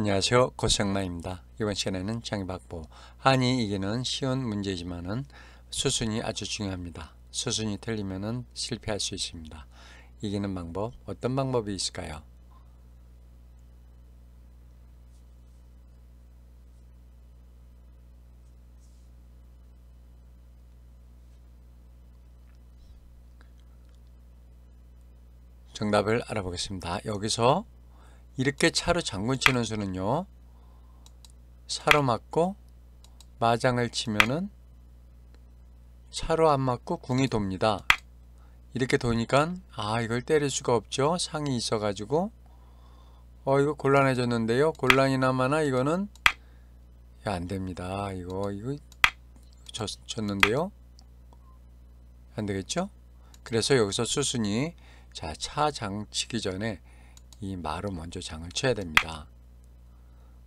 안녕하세요. 고생마입니다. 이번 시간에는 장애박보 한이 이기는 쉬운 문제지만은 수순이 아주 중요합니다. 수순이 틀리면은 실패할 수 있습니다. 이기는 방법 어떤 방법이 있을까요? 정답을 알아보겠습니다. 여기서 이렇게 차로 장군 치는 수는요 차로 맞고 마장을 치면은 차로 안 맞고 궁이 돕니다. 이렇게 도니까 아 이걸 때릴 수가 없죠. 상이 있어 가지고. 어 이거 곤란해졌는데요. 곤란이나마나 이거는 야, 안됩니다. 이거 이거 졌, 졌는데요. 안되겠죠? 그래서 여기서 수순이 자 차장 치기 전에 이 마로 먼저 장을 쳐야 됩니다.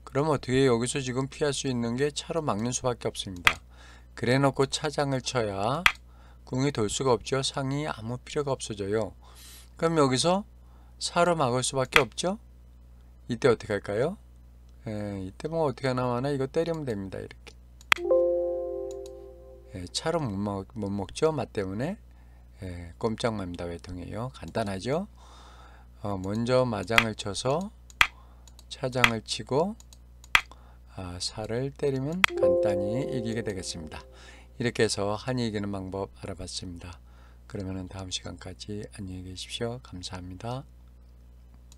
그럼 어떻게 여기서 지금 피할 수 있는 게 차로 막는 수밖에 없습니다. 그래 놓고 차장을 쳐야 궁이 돌 수가 없죠. 상이 아무 필요가 없어져요. 그럼 여기서 사로 막을 수밖에 없죠. 이때 어떻게 할까요? 에, 이때 뭐 어떻게 하나 하나 이거 때리면 됩니다. 이렇게 에, 차로 못, 먹, 못 먹죠. 맛 때문에 에, 꼼짝맙니다. 외통이에요. 간단하죠. 어, 먼저 마장을 쳐서 차장을 치고 아, 살을 때리면 간단히 이기게 되겠습니다. 이렇게 해서 한이 이기는 방법 알아봤습니다. 그러면 다음 시간까지 안녕히 계십시오. 감사합니다.